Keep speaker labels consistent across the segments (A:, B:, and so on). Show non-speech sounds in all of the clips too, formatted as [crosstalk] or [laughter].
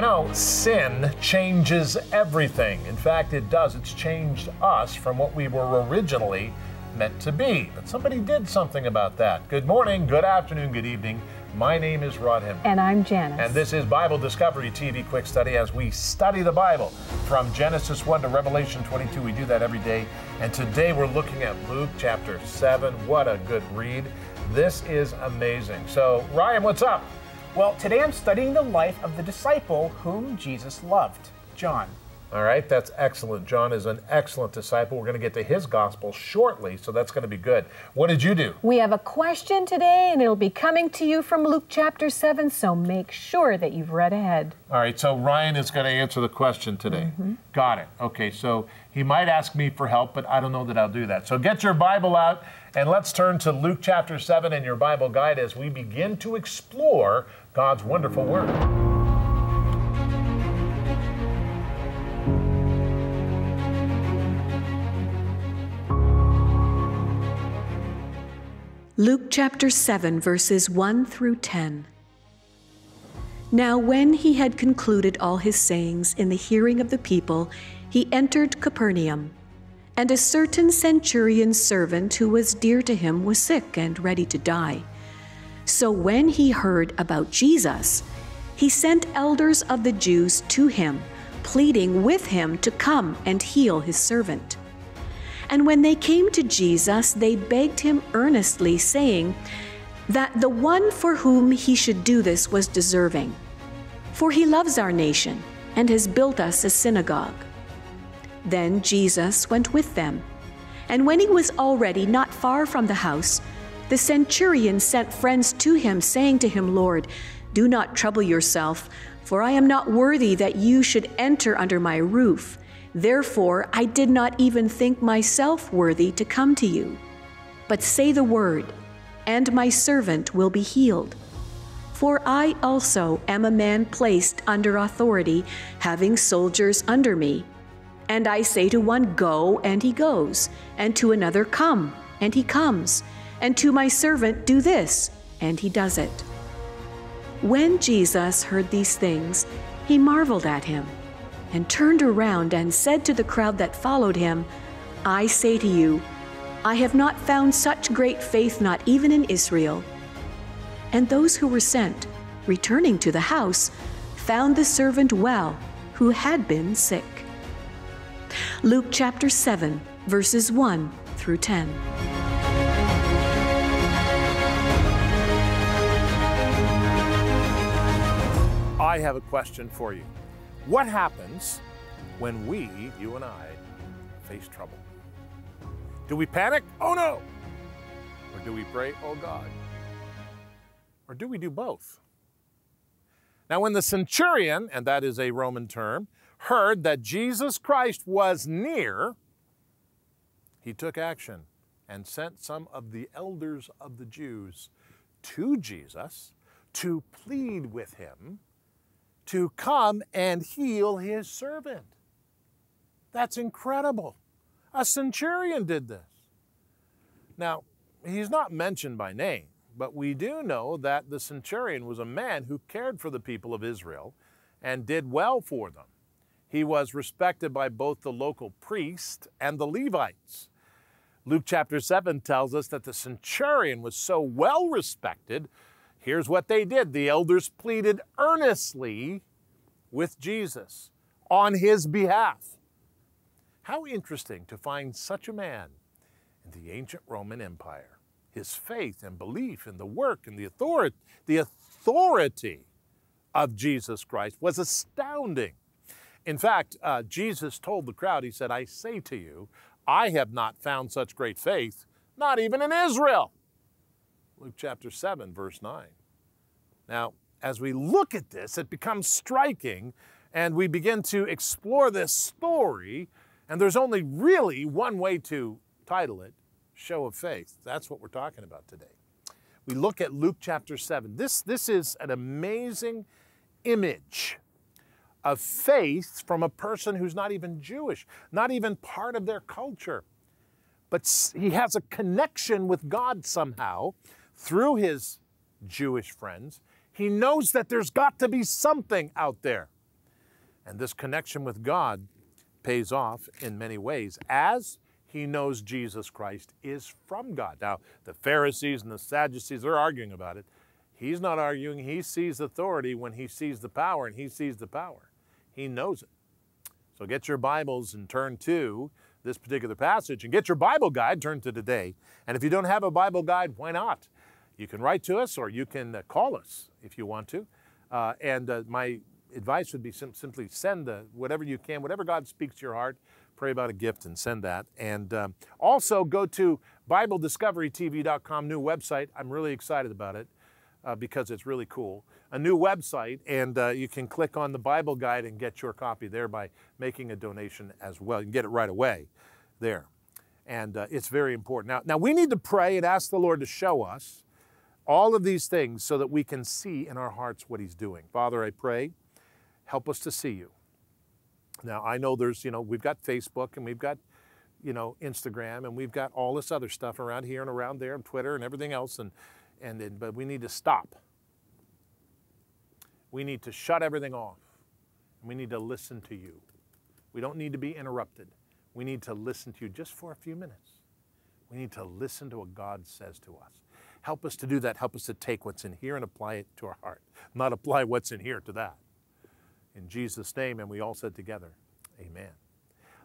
A: You know, sin changes everything. In fact, it does. It's changed us from what we were originally meant to be. But somebody did something about that. Good morning, good afternoon, good evening. My name is Rod Hembree.
B: And I'm Janice.
A: And this is Bible Discovery TV Quick Study as we study the Bible from Genesis 1 to Revelation 22. We do that every day. And today we're looking at Luke chapter 7. What a good read. This is amazing. So, Ryan, what's up?
C: Well, today I'm studying the life of the disciple whom Jesus loved, John.
A: All right, that's excellent. John is an excellent disciple. We're going to get to his gospel shortly, so that's going to be good. What did you do?
B: We have a question today, and it'll be coming to you from Luke chapter 7, so make sure that you've read ahead.
A: All right, so Ryan is going to answer the question today. Mm-hmm. Got it. Okay, so he might ask me for help, but I don't know that I'll do that. So get your Bible out and let's turn to Luke chapter 7 in your Bible guide as we begin to explore God's wonderful Word.
D: Luke chapter 7, verses 1 through 10. Now, when he had concluded all his sayings in the hearing of the people, he entered Capernaum. And a certain centurion's servant who was dear to him was sick and ready to die. So when he heard about Jesus, he sent elders of the Jews to him, pleading with him to come and heal his servant. And when they came to Jesus, they begged him earnestly, saying that the one for whom he should do this was deserving. For he loves our nation and has built us a synagogue. Then Jesus went with them. And when he was already not far from the house, the centurion sent friends to him, saying to him, Lord, do not trouble yourself, for I am not worthy that you should enter under my roof. Therefore, I did not even think myself worthy to come to you. But say the word, and my servant will be healed. For I also am a man placed under authority, having soldiers under me. And I say to one, Go, and he goes, and to another, Come, and he comes, and to my servant, Do this, and he does it. When Jesus heard these things, he marveled at him and turned around and said to the crowd that followed him, I say to you, I have not found such great faith, not even in Israel. And those who were sent, returning to the house, found the servant well, who had been sick. Luke chapter 7, verses 1 through 10.
A: I have a question for you. What happens when we, you and I, face trouble? Do we panic? Oh no! Or do we pray, oh God? Or do we do both? Now, when the centurion, and that is a Roman term, heard that Jesus Christ was near, he took action and sent some of the elders of the Jews to Jesus to plead with him to come and heal his servant. That's incredible. A centurion did this. Now, he's not mentioned by name, but we do know that the centurion was a man who cared for the people of Israel and did well for them. He was respected by both the local priest and the Levites. Luke chapter 7 tells us that the centurion was so well respected Here's what they did the elders pleaded earnestly with Jesus on his behalf. How interesting to find such a man in the ancient Roman Empire. His faith and belief in the work and the authority, the authority of Jesus Christ was astounding. In fact, uh, Jesus told the crowd, He said, I say to you, I have not found such great faith, not even in Israel. Luke chapter 7, verse 9. Now, as we look at this, it becomes striking and we begin to explore this story. And there's only really one way to title it Show of Faith. That's what we're talking about today. We look at Luke chapter 7. This, this is an amazing image of faith from a person who's not even Jewish, not even part of their culture. But he has a connection with God somehow through his Jewish friends. He knows that there's got to be something out there. And this connection with God pays off in many ways as he knows Jesus Christ is from God. Now, the Pharisees and the Sadducees, they're arguing about it. He's not arguing. He sees authority when he sees the power, and he sees the power. He knows it. So get your Bibles and turn to this particular passage and get your Bible guide, turn to today. And if you don't have a Bible guide, why not? You can write to us or you can uh, call us if you want to. Uh, and uh, my advice would be sim- simply send the, whatever you can, whatever God speaks to your heart, pray about a gift and send that. And um, also go to BibleDiscoveryTV.com, new website. I'm really excited about it uh, because it's really cool. A new website, and uh, you can click on the Bible guide and get your copy there by making a donation as well. You can get it right away there. And uh, it's very important. Now, now, we need to pray and ask the Lord to show us all of these things so that we can see in our hearts what He's doing. Father, I pray, help us to see you. Now, I know there's, you know, we've got Facebook and we've got, you know, Instagram and we've got all this other stuff around here and around there and Twitter and everything else. And, and, and but we need to stop. We need to shut everything off. And we need to listen to you. We don't need to be interrupted. We need to listen to you just for a few minutes. We need to listen to what God says to us. Help us to do that. Help us to take what's in here and apply it to our heart, not apply what's in here to that. In Jesus' name, and we all said together, Amen.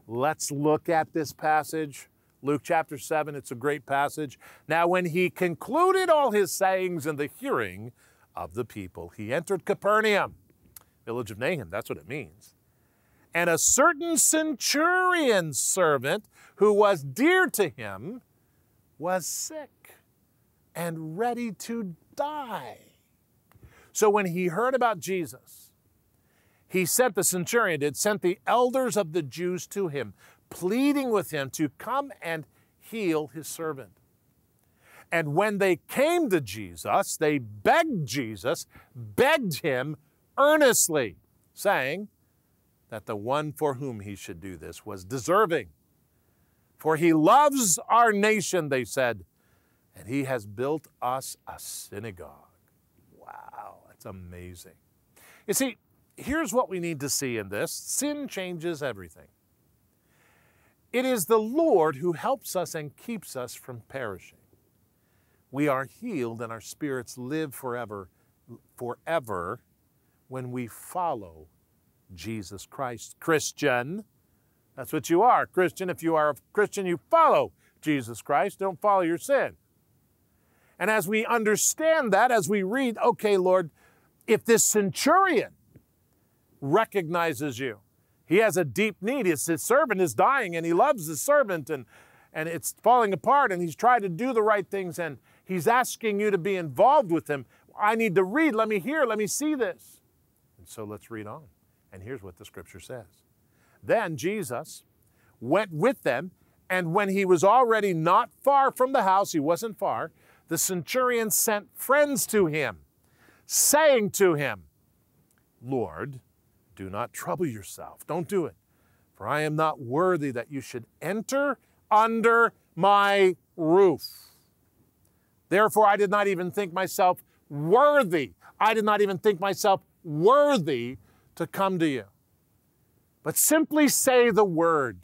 A: Let's look at this passage. Luke chapter 7, it's a great passage. Now, when he concluded all his sayings in the hearing of the people, he entered Capernaum, village of Nahum, that's what it means. And a certain centurion servant who was dear to him was sick and ready to die. So when he heard about Jesus, he sent the centurion, did sent the elders of the Jews to him, pleading with him to come and heal his servant. And when they came to Jesus, they begged Jesus, begged him earnestly, saying that the one for whom he should do this was deserving. For he loves our nation, they said, and he has built us a synagogue. Wow, that's amazing. You see, here's what we need to see in this sin changes everything. It is the Lord who helps us and keeps us from perishing. We are healed and our spirits live forever, forever when we follow Jesus Christ. Christian, that's what you are. Christian, if you are a Christian, you follow Jesus Christ, don't follow your sin. And as we understand that, as we read, okay, Lord, if this centurion recognizes you, he has a deep need. His, his servant is dying and he loves his servant and, and it's falling apart and he's trying to do the right things and he's asking you to be involved with him. I need to read. Let me hear. Let me see this. And so let's read on. And here's what the scripture says. Then Jesus went with them, and when he was already not far from the house, he wasn't far, the centurion sent friends to him, saying to him, Lord, do not trouble yourself. Don't do it, for I am not worthy that you should enter under my roof. Therefore, I did not even think myself worthy. I did not even think myself worthy to come to you. But simply say the word.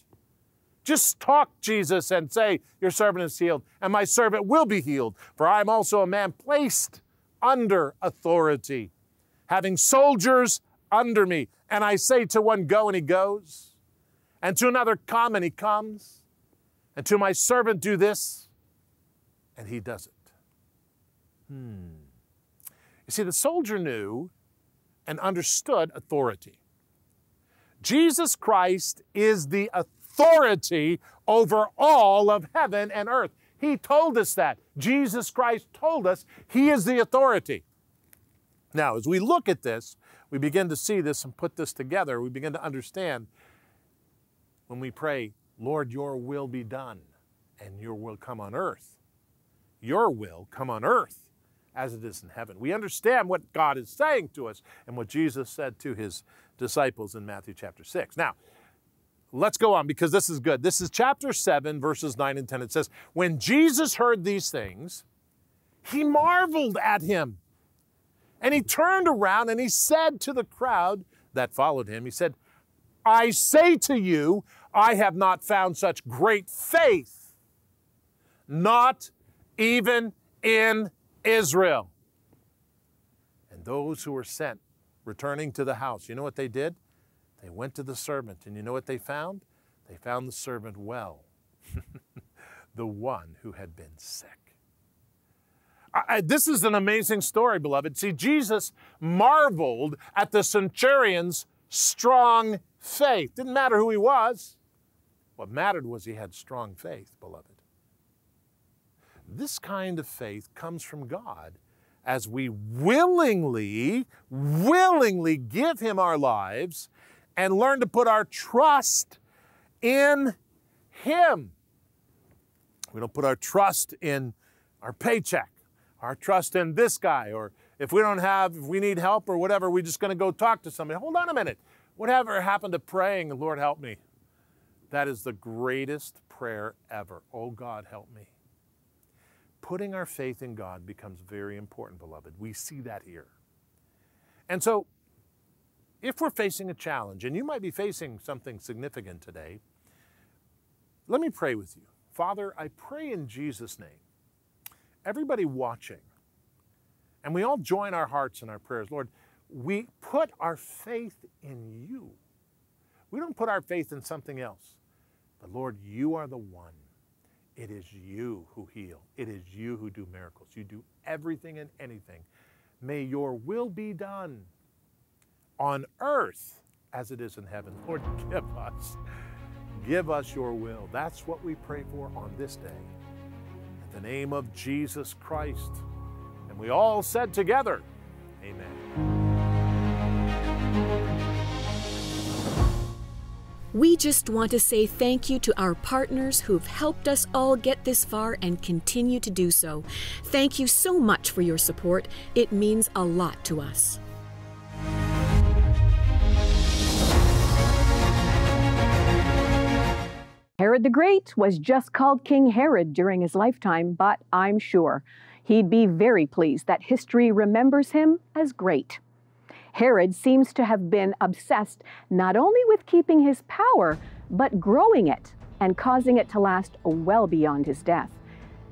A: Just talk, Jesus, and say, Your servant is healed, and my servant will be healed. For I am also a man placed under authority, having soldiers under me. And I say to one, Go, and he goes, and to another, Come, and he comes, and to my servant, Do this, and he does it. Hmm. You see, the soldier knew and understood authority. Jesus Christ is the authority over all of heaven and earth. He told us that. Jesus Christ told us He is the authority. Now, as we look at this, we begin to see this and put this together. We begin to understand when we pray, Lord, your will be done and your will come on earth. Your will come on earth as it is in heaven. We understand what God is saying to us and what Jesus said to his disciples in Matthew chapter 6. Now, let's go on because this is good. This is chapter 7, verses 9 and 10. It says, When Jesus heard these things, he marveled at him. And he turned around and he said to the crowd that followed him, He said, I say to you, I have not found such great faith, not even in Israel. And those who were sent returning to the house, you know what they did? They went to the servant, and you know what they found? They found the servant well, [laughs] the one who had been sick. I, this is an amazing story, beloved. See, Jesus marveled at the centurion's strong faith. Didn't matter who he was. What mattered was he had strong faith, beloved. This kind of faith comes from God as we willingly, willingly give him our lives and learn to put our trust in him. We don't put our trust in our paycheck, our trust in this guy, or if we don't have, if we need help or whatever, we're just going to go talk to somebody. Hold on a minute. Whatever happened to praying, Lord, help me? That is the greatest prayer ever. Oh, God, help me. Putting our faith in God becomes very important, beloved. We see that here. And so, if we're facing a challenge, and you might be facing something significant today, let me pray with you. Father, I pray in Jesus' name, everybody watching, and we all join our hearts in our prayers. Lord, we put our faith in you. We don't put our faith in something else. But Lord, you are the one. It is you who heal. It is you who do miracles. You do everything and anything. May your will be done on earth as it is in heaven. Lord, give us, give us your will. That's what we pray for on this day. In the name of Jesus Christ. And we all said together, Amen.
C: We just want to say thank you to our partners who've helped us all get this far and continue to do so. Thank you so much for your support. It means a lot to us.
D: Herod the Great was just called King Herod during his lifetime, but I'm sure he'd be very pleased that history remembers him as great. Herod seems to have been obsessed not only with keeping his power, but growing it and causing it to last well beyond his death.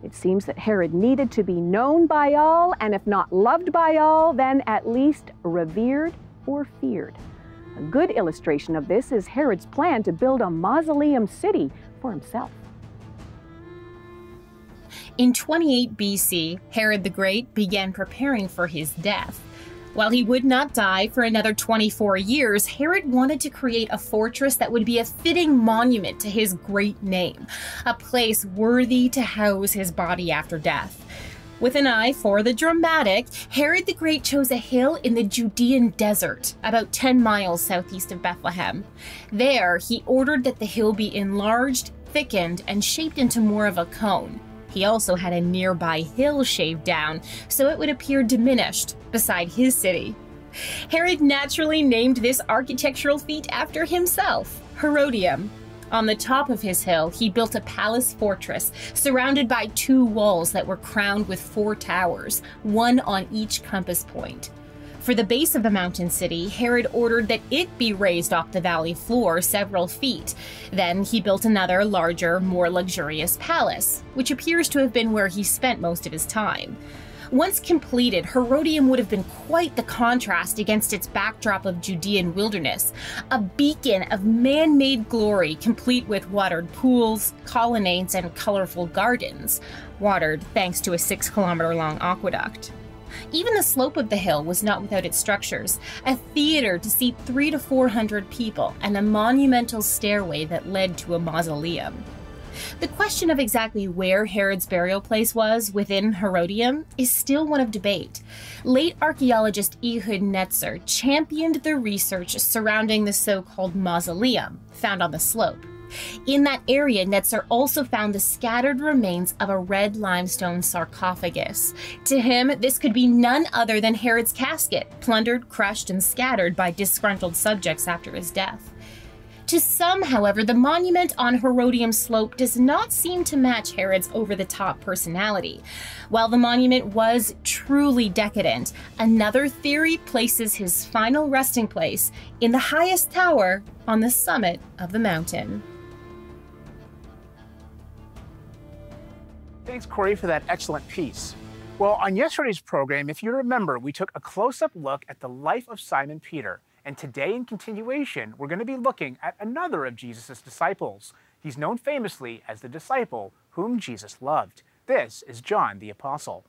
D: It seems that Herod needed to be known by all, and if not loved by all, then at least revered or feared. A good illustration of this is Herod's plan to build a mausoleum city for himself.
E: In 28 BC, Herod the Great began preparing for his death. While he would not die for another 24 years, Herod wanted to create a fortress that would be a fitting monument to his great name, a place worthy to house his body after death. With an eye for the dramatic, Herod the Great chose a hill in the Judean desert, about 10 miles southeast of Bethlehem. There, he ordered that the hill be enlarged, thickened, and shaped into more of a cone. He also had a nearby hill shaved down so it would appear diminished beside his city. Herod naturally named this architectural feat after himself, Herodium. On the top of his hill, he built a palace fortress surrounded by two walls that were crowned with four towers, one on each compass point. For the base of the mountain city, Herod ordered that it be raised off the valley floor several feet. Then he built another, larger, more luxurious palace, which appears to have been where he spent most of his time. Once completed, Herodium would have been quite the contrast against its backdrop of Judean wilderness, a beacon of man made glory, complete with watered pools, colonnades, and colorful gardens, watered thanks to a six kilometer long aqueduct. Even the slope of the hill was not without its structures a theater to seat three to four hundred people, and a monumental stairway that led to a mausoleum. The question of exactly where Herod's burial place was within Herodium is still one of debate. Late archaeologist Ehud Netzer championed the research surrounding the so called mausoleum found on the slope. In that area, Netzer also found the scattered remains of a red limestone sarcophagus. To him, this could be none other than Herod's casket, plundered, crushed, and scattered by disgruntled subjects after his death. To some, however, the monument on Herodium Slope does not seem to match Herod's over the top personality. While the monument was truly decadent, another theory places his final resting place in the highest tower on the summit of the mountain.
F: Thanks, Corie, for that excellent piece. Well, on yesterday's program, if you remember, we took a close up look at the life of Simon Peter. And today, in continuation, we're going to be looking at another of Jesus' disciples. He's known famously as the disciple whom Jesus loved. This is John the Apostle.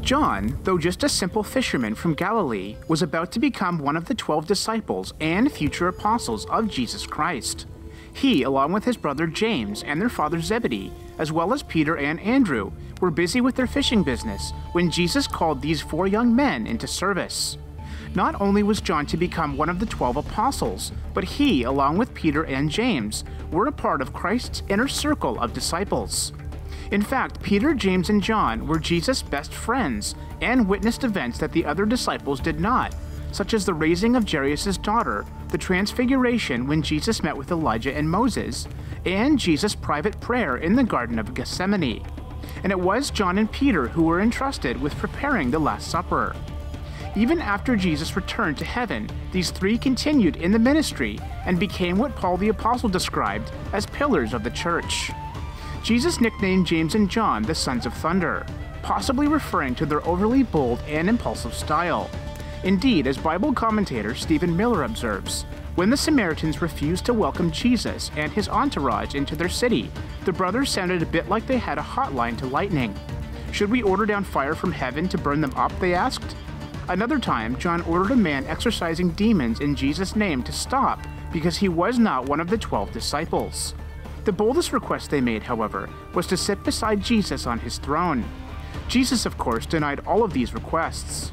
F: John, though just a simple fisherman from Galilee, was about to become one of the twelve disciples and future apostles of Jesus Christ. He, along with his brother James and their father Zebedee, as well as Peter and Andrew, were busy with their fishing business when Jesus called these four young men into service. Not only was John to become one of the twelve apostles, but he, along with Peter and James, were a part of Christ's inner circle of disciples. In fact, Peter, James, and John were Jesus' best friends and witnessed events that the other disciples did not, such as the raising of Jairus' daughter, the transfiguration when Jesus met with Elijah and Moses, and Jesus' private prayer in the Garden of Gethsemane. And it was John and Peter who were entrusted with preparing the Last Supper. Even after Jesus returned to heaven, these three continued in the ministry and became what Paul the Apostle described as pillars of the church. Jesus nicknamed James and John the Sons of Thunder, possibly referring to their overly bold and impulsive style. Indeed, as Bible commentator Stephen Miller observes, when the Samaritans refused to welcome Jesus and his entourage into their city, the brothers sounded a bit like they had a hotline to lightning. Should we order down fire from heaven to burn them up? They asked. Another time, John ordered a man exorcising demons in Jesus' name to stop because he was not one of the twelve disciples. The boldest request they made, however, was to sit beside Jesus on his throne. Jesus, of course, denied all of these requests.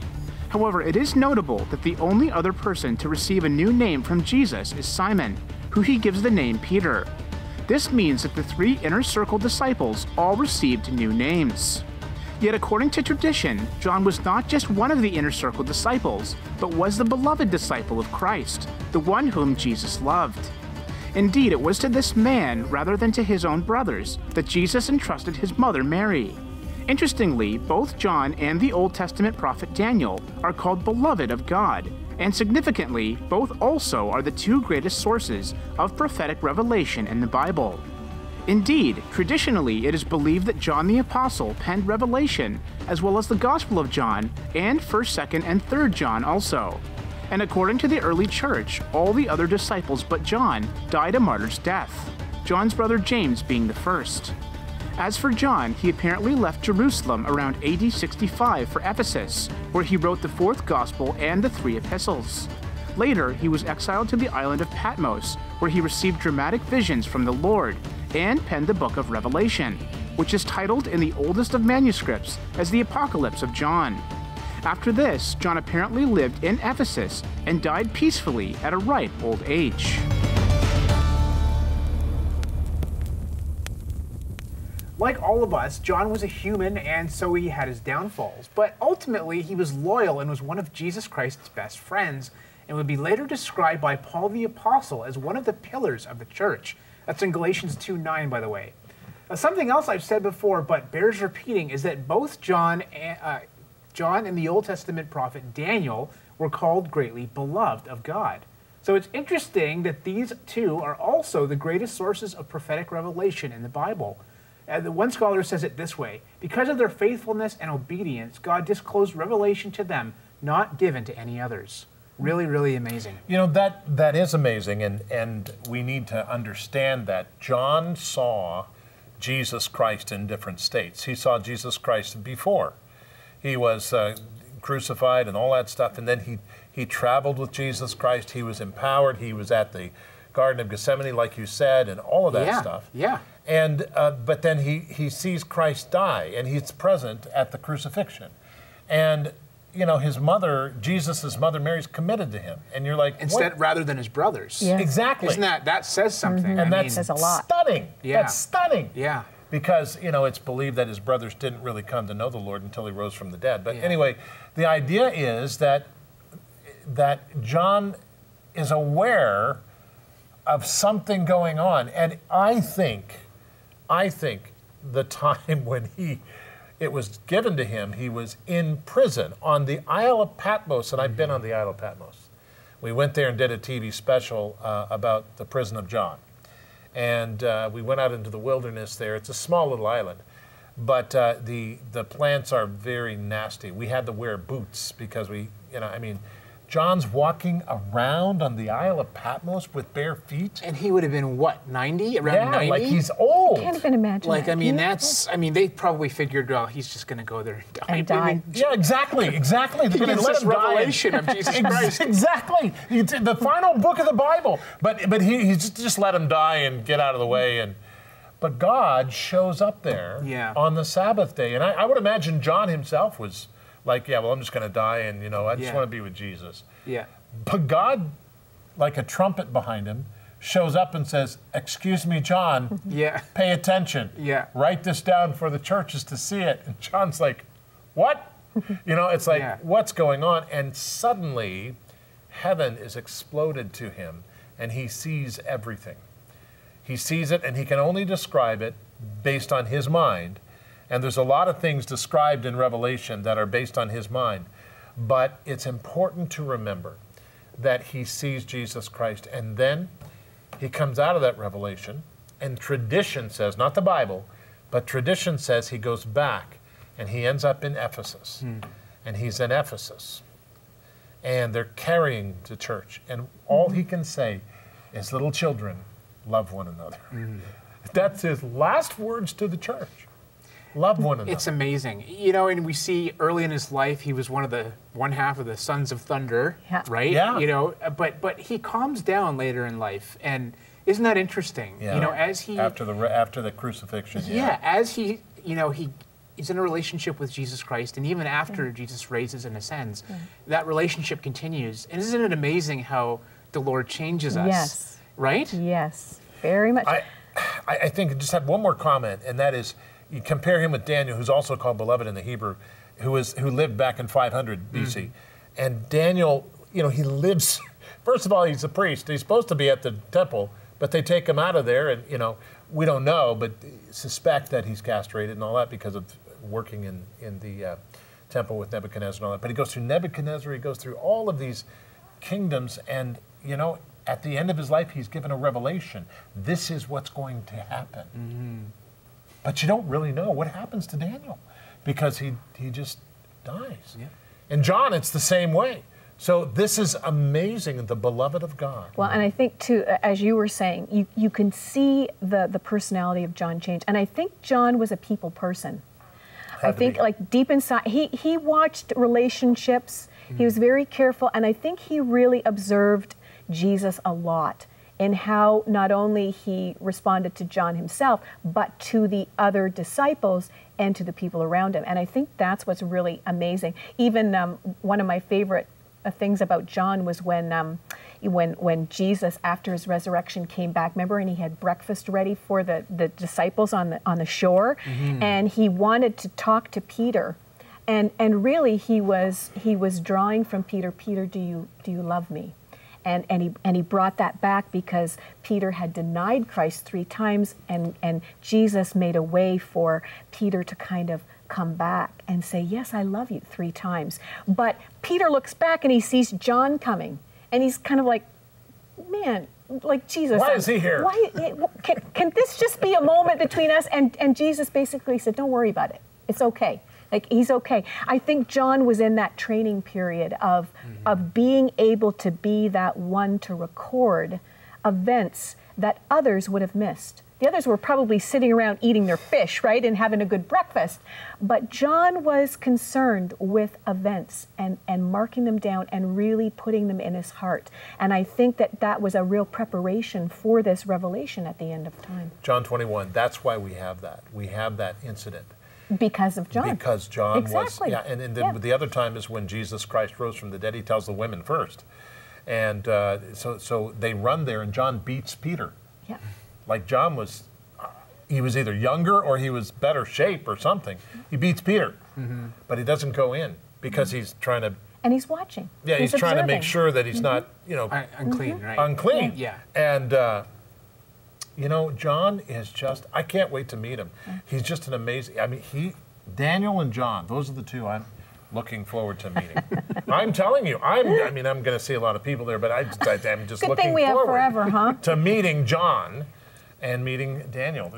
F: However, it is notable that the only other person to receive a new name from Jesus is Simon, who he gives the name Peter. This means that the three inner circle disciples all received new names. Yet, according to tradition, John was not just one of the inner circle disciples, but was the beloved disciple of Christ, the one whom Jesus loved. Indeed, it was to this man, rather than to his own brothers, that Jesus entrusted his mother Mary. Interestingly, both John and the Old Testament prophet Daniel are called beloved of God, and significantly, both also are the two greatest sources of prophetic revelation in the Bible. Indeed, traditionally, it is believed that John the Apostle penned Revelation, as well as the Gospel of John, and 1st, 2nd, and 3rd John also. And according to the early church, all the other disciples but John died a martyr's death, John's brother James being the first. As for John, he apparently left Jerusalem around AD 65 for Ephesus, where he wrote the fourth gospel and the three epistles. Later, he was exiled to the island of Patmos, where he received dramatic visions from the Lord and penned the book of Revelation, which is titled in the oldest of manuscripts as the Apocalypse of John. After this, John apparently lived in Ephesus and died peacefully at a ripe old age. Like all of us, John was a human and so he had his downfalls. But ultimately, he was loyal and was one of Jesus Christ's best friends and would be later described by Paul the Apostle as one of the pillars of the church. That's in Galatians 2 9, by the way. Now, something else I've said before, but bears repeating, is that both John and, uh, John and the Old Testament prophet Daniel were called greatly beloved of God. So it's interesting that these two are also the greatest sources of prophetic revelation in the Bible. Uh, the one scholar says it this way Because of their faithfulness and obedience, God disclosed revelation to them, not given to any others. Really, really amazing.
A: You know that that is amazing, and and we need to understand that John saw Jesus Christ in different states. He saw Jesus Christ before he was uh, crucified and all that stuff, and then he he traveled with Jesus Christ. He was empowered. He was at the Garden of Gethsemane, like you said, and all of that
F: yeah,
A: stuff.
F: Yeah.
A: And uh, but then he he sees Christ die, and he's present at the crucifixion, and you know his mother, Jesus' mother Mary's committed to him, and you're like
F: Instead,
A: what?
F: rather than his brothers.
C: Yeah.
A: exactly,
F: Isn't that that says something?
A: and
F: I
A: that
F: mean,
C: says a lot.
A: Stunning.
F: Yeah.
A: That's stunning.
F: Yeah.
A: Because you know it's believed that his brothers didn't really come to know the Lord until he rose from the dead. But
F: Yeah.
A: anyway, the idea is that that John is aware of something going on. And I think, I think the time [laughs] when he it was given to him, he was in prison on the Isle of Patmos, and I've been on the Isle of Patmos. We went there and did a TV special uh, about the prison of John. And uh, we went out into the wilderness there. It's a small little island, but uh, the, the plants are very nasty. We had to wear boots because we, you know, I mean, John's walking around on the Isle of Patmos with bare feet.
F: And he would have been what, 90? Around
A: yeah,
F: 90?
A: like he's old.
D: I Can't even imagine.
F: Like,
D: that.
F: I mean,
D: Can you?
F: that's, I mean, they probably figured, well, he's just going to go there and die.
D: And
F: I
D: die.
F: mean,
A: Yeah, exactly, exactly. They're going
F: gives
A: to let
F: us
A: him die.
F: revelation of Jesus [laughs] Christ.
A: Exactly, It's the final book of the Bible. But but he, he just, just let him die and get out of the way. And but God shows up there
F: Yeah.
A: on the Sabbath day, and I, I would imagine John himself was like, yeah, well, I'm just going to die, and you know, I just
F: Yeah.
A: want to be with Jesus.
F: yeah.
A: But God, like a trumpet behind him, shows up and says, "Excuse me, John." [laughs]
F: Yeah.
A: pay attention.
F: Yeah.
A: Write this down for the churches to see it. And John's like, what? [laughs] you know, it's like,
F: Yeah.
A: what's going on? And suddenly, heaven is exploded to him, and he sees everything. He sees it, and he can only describe it based on his mind. And there's a lot of things described in Revelation that are based on his mind. But it's important to remember that he sees Jesus Christ, and then he comes out of that revelation, and tradition says, not the Bible, but tradition says he goes back and he ends up in Ephesus. Hmm. And he's in Ephesus. And they're carrying the church. And all he can say is, little children, love one another. Hmm. [laughs] That's his last words to the church. Love one another.
F: It's amazing. You know, and we see early in his life he was one of the one half of the sons of thunder,
D: Yeah.
F: right?
A: Yeah.
F: You know, uh, but but he calms down later in life and isn't that interesting?
A: Yeah.
F: You know, as he
A: after the after the crucifixion.
F: yeah, as he, you know, he is in a relationship with Jesus Christ, and even after mm. Jesus raises and ascends, mm. that relationship continues. And isn't it amazing how the Lord changes us?
D: Yes.
F: Right?
D: Yes, very much.
A: I, I I think I just have one more comment, and that is you compare him with Daniel, who's also called beloved in the Hebrew, who is who lived back in 500 BC, and Daniel, you know, he lives. [laughs] First of all, he's a priest. He's supposed to be at the temple, but they take him out of there, and you know, we don't know, but suspect that he's castrated and all that because of working in in the uh, temple with Nebuchadnezzar and all that. But he goes through Nebuchadnezzar. He goes through all of these kingdoms, and you know, at the end of his life, he's given a revelation. This is what's going to happen. But you don't really know what happens to Daniel because he, he just dies. And John, it's the same way. So this is amazing, the beloved of God.
D: Well, and I think too, uh, as you were saying, you, you can see the, the personality of John change. And I think John was a people person. I
A: Had to
D: think
A: be.
D: like deep inside, he, he watched relationships. He was very careful. And I think he really observed Jesus a lot in how not only he responded to John himself, but to the other disciples and to the people around him. And I think that's what's really amazing. Even um, one of my favorite uh, things about John was when um, when when Jesus after his resurrection came back. Remember, and he had breakfast ready for the the disciples on the on the shore, and he wanted to talk to Peter. And, and really he was he was drawing from Peter Peter do you do you love me and, and, he, and he brought that back because Peter had denied Christ three times, and, and Jesus made a way for Peter to kind of come back and say, Yes, I love you three times. But Peter looks back and he sees John coming, and he's kind of like, Man, like Jesus.
A: Why is he here?
D: Why, eh, can, can this just be a moment between us? And, and Jesus basically said, Don't worry about it. It's okay. Like he's okay. I think John was in that training period of mm-hmm. of being able to be that one to record events that others would have missed. The others were probably sitting around eating their fish, right, and having a good breakfast. But John was concerned with events and, and marking them down and really putting them in his heart. And I think that that was a real preparation for this revelation at the end of time
A: John 21, that's why we have that. We have that incident.
D: Because of John.
A: Because John
D: Exactly.
A: was, yeah, and, and then
D: Yeah.
A: the other time is when Jesus Christ rose from the dead. He tells the women first, and uh, so so they run there, and John beats Peter.
D: Yeah.
A: Like John was, uh, he was either younger or he was better shape or something. He beats Peter, mm-hmm. but he doesn't go in because he's trying to
D: and he's watching.
A: Yeah, he's, trying to make sure that he's not,
D: Mm-hmm.
A: you know,
F: Un- unclean, right?
A: unclean.
F: Yeah.
A: And, uh, you know, John is just, I can't wait to meet him. He's just an amazing, I mean, he, Daniel and John, those are the two I'm looking forward to meeting. [laughs] I'm telling you, I'm, I mean, I'm going to see a lot of people there, but I, just- I, am just
D: Good
A: looking
D: thing we have forever, huh?
A: to meeting John and meeting Daniel.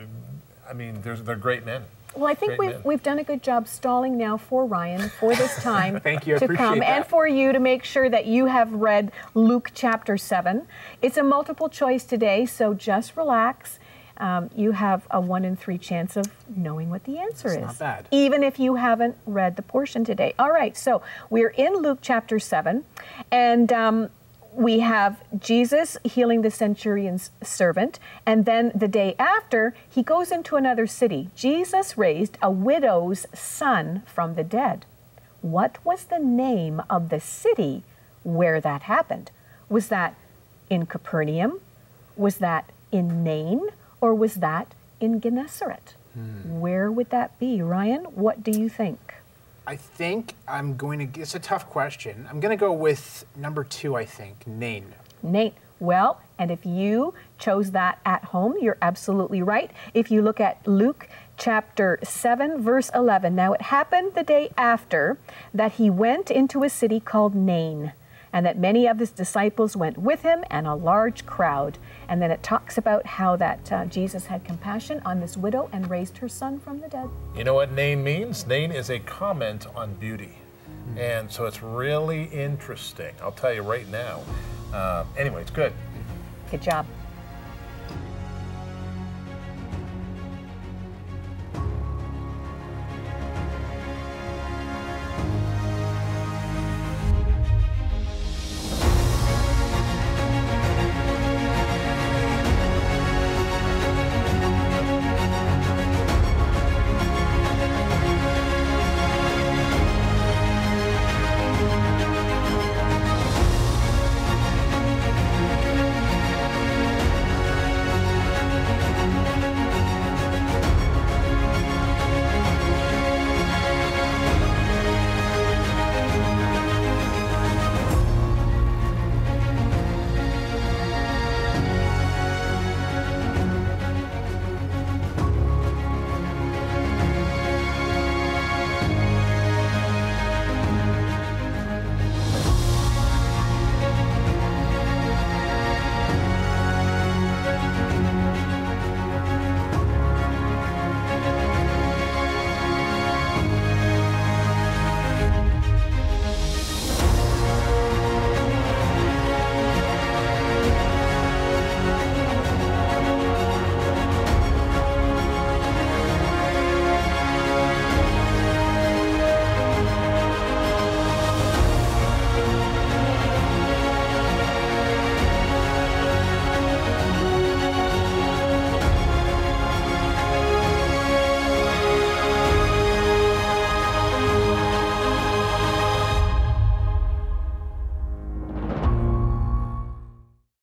A: I mean, they're, they're great men.
D: Well, I think
A: Great
D: we've, we've done a good job stalling now for Ryan for this [laughs] time
F: Thank you,
D: to come and for you to make sure that you have read Luke chapter 7. It's a multiple choice today, so just relax. Um, you have a one in three chance of knowing what the answer is.
F: not bad.
D: Even if you haven't read the portion today. All right, so we're in Luke chapter 7, and um, we have Jesus healing the centurion's servant, and then the day after, he goes into another city. Jesus raised a widow's son from the dead. What was the name of the city where that happened? Was that in Capernaum? Was that in Nain? Or was that in Gennesaret? Hmm. Where would that be? Ryan, what do you think?
F: I think I'm going to. It's a tough question. I'm going to go with number two. I think Nain.
D: Nate. Well, and if you chose that at home, you're absolutely right. If you look at Luke chapter 7, verse 11, now it happened the day after that he went into a city called Nain, and that many of his disciples went with him, and a large crowd. And then it talks about how that uh, Jesus had compassion on this widow and raised her son from the dead.
A: You know what Nain means? Nain is a comment on beauty. And so it's really interesting. I'll tell you right now. Uh, anyway, it's good.
D: Good job.